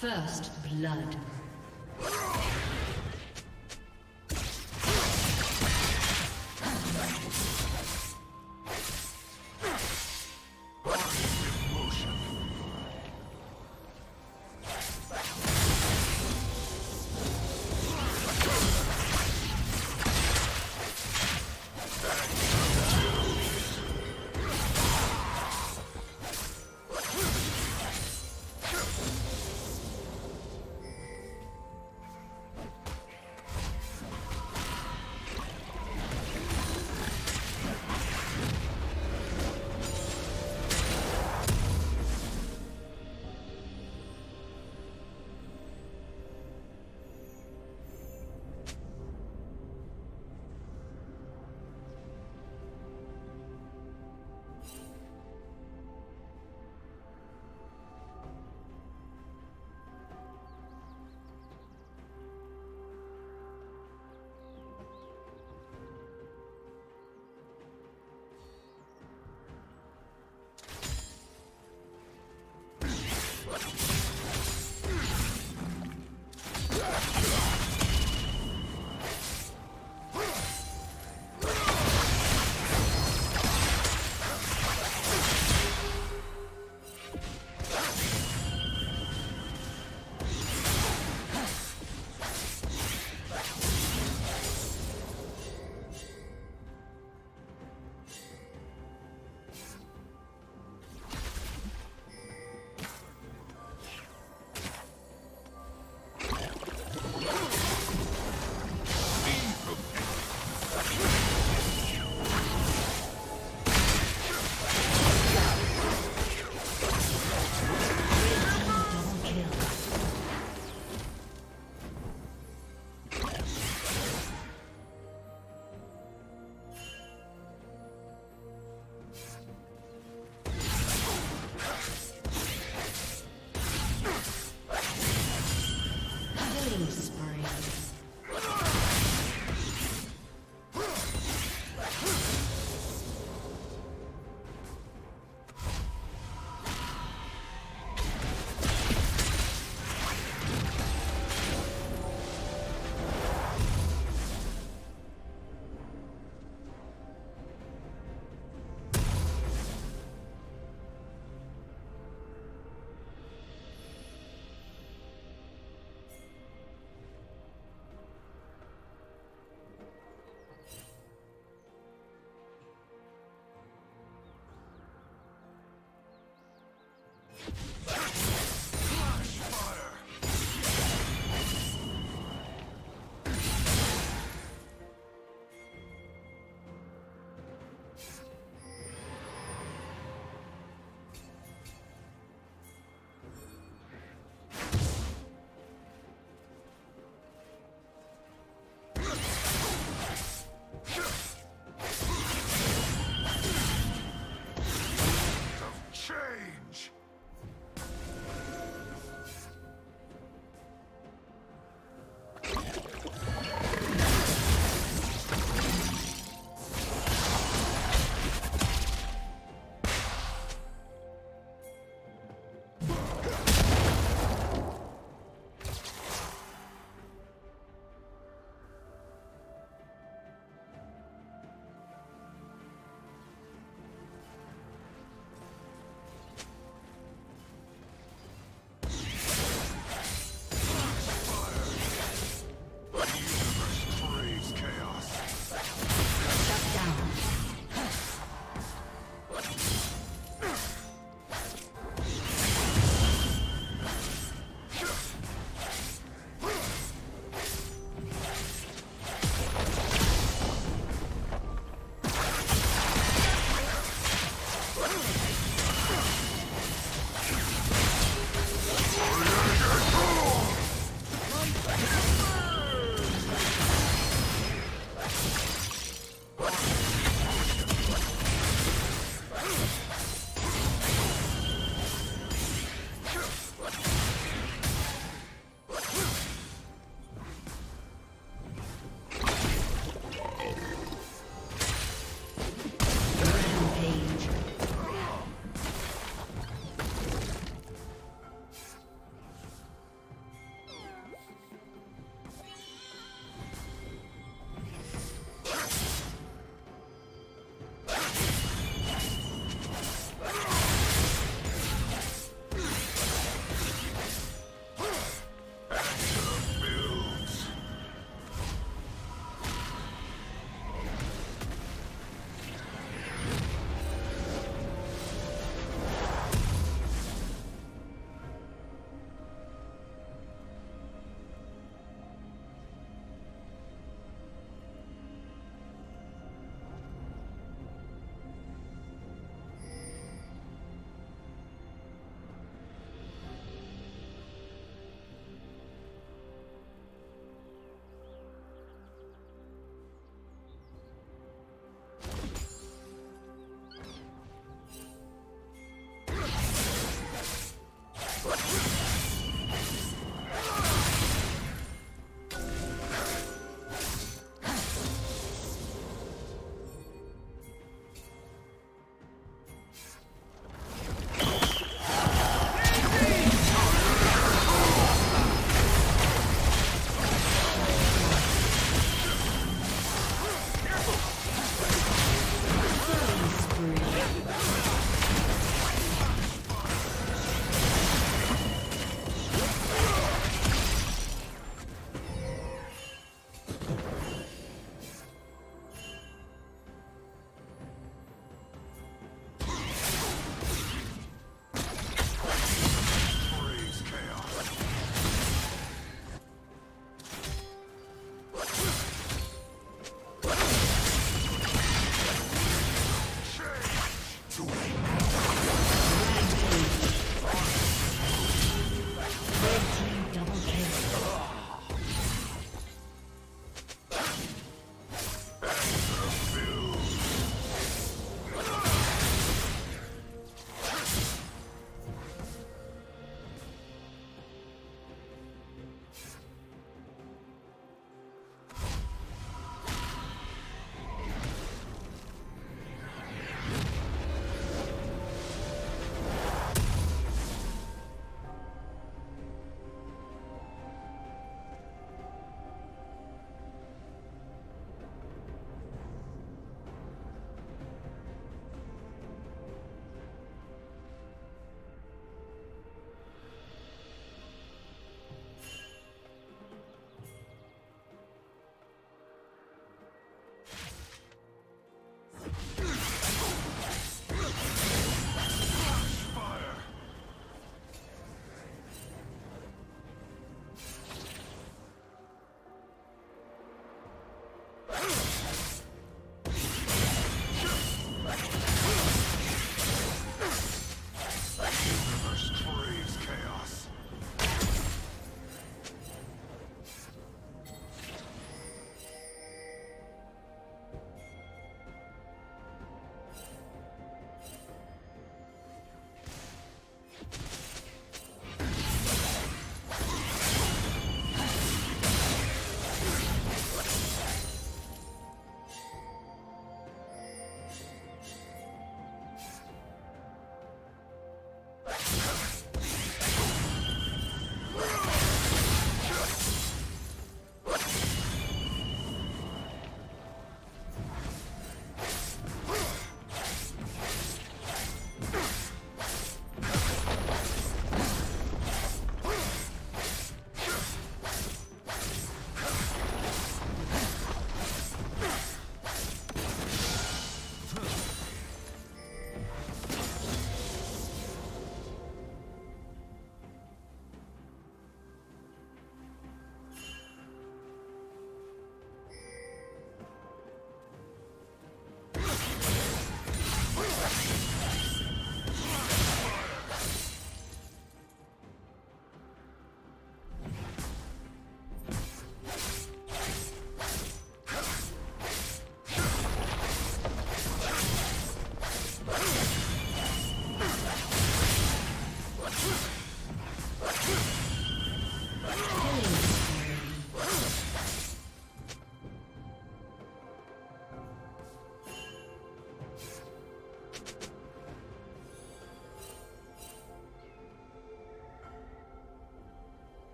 First blood.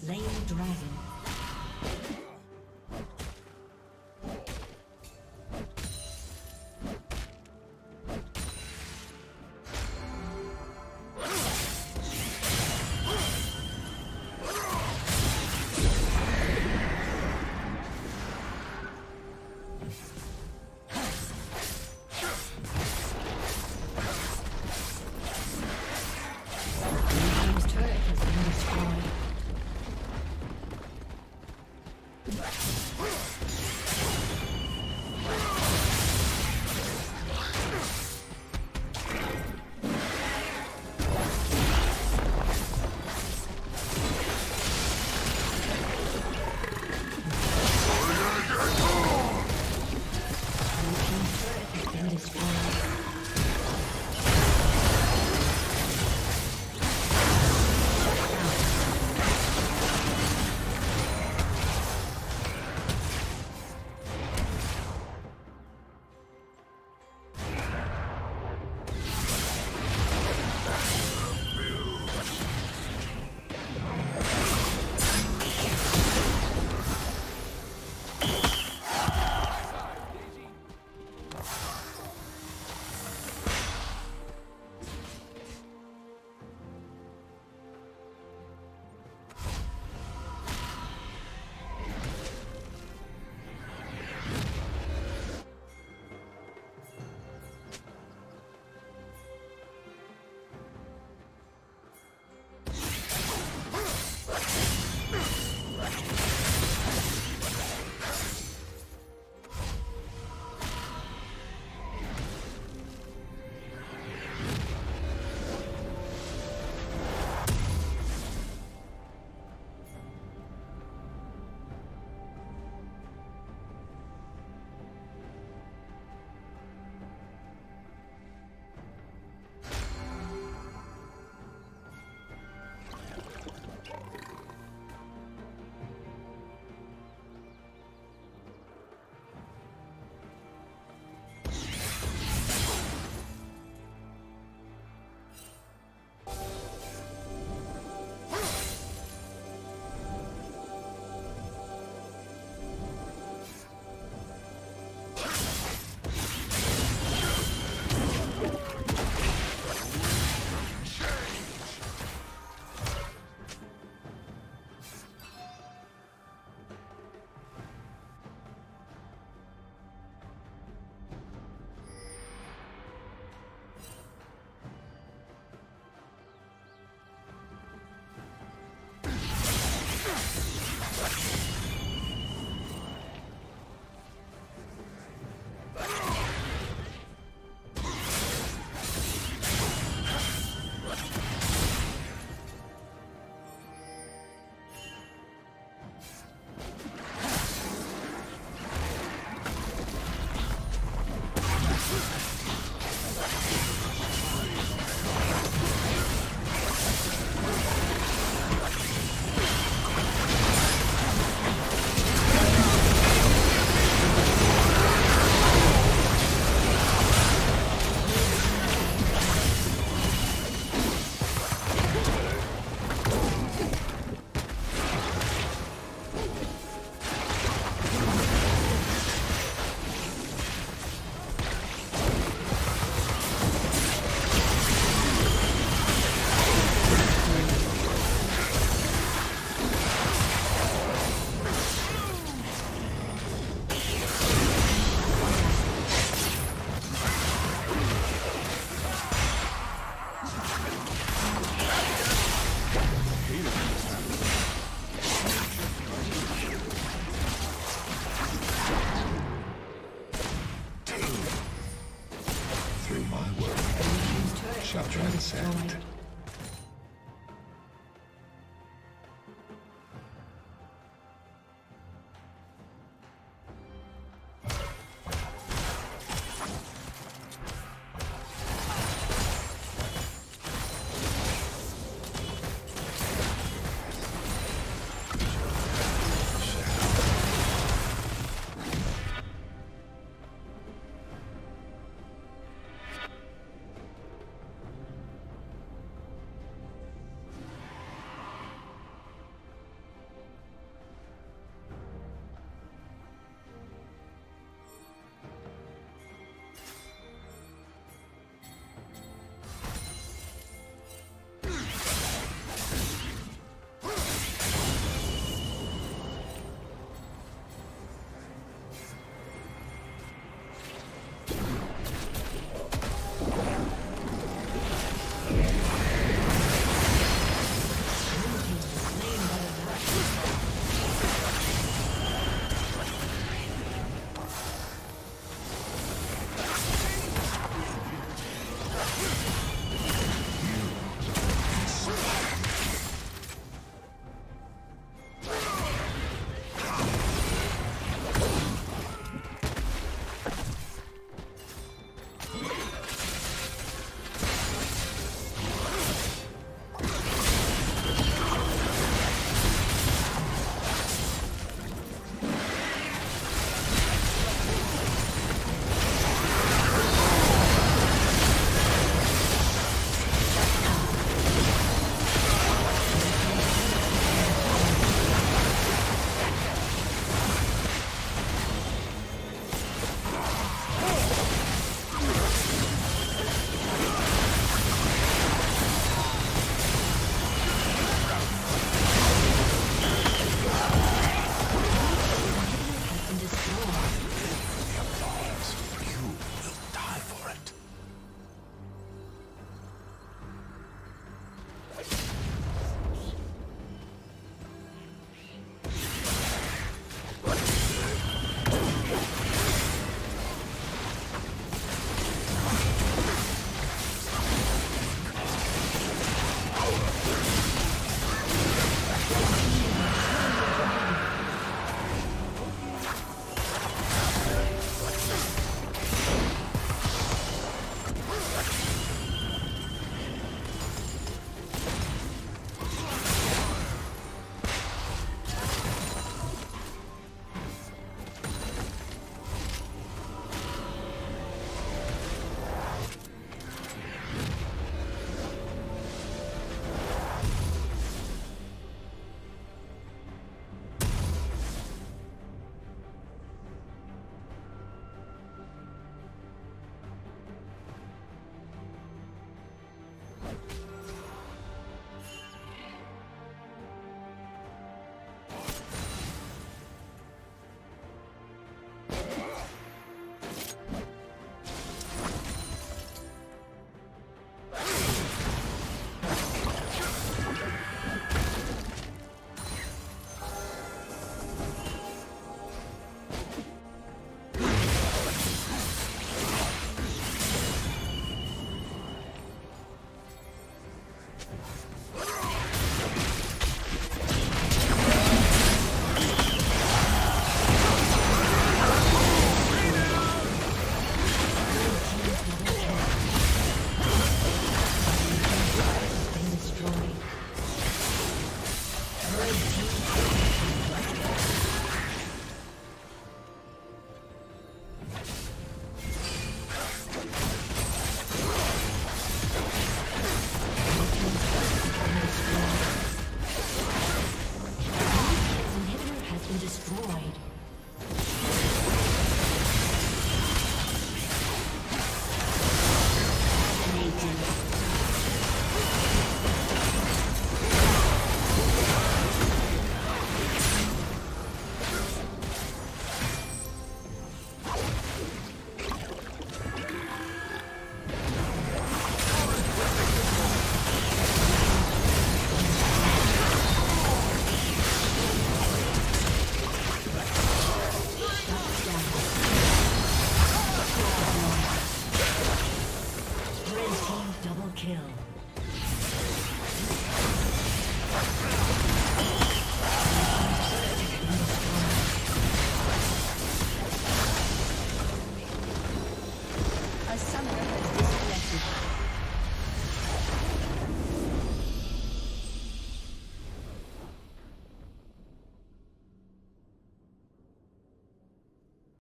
Slain dragon.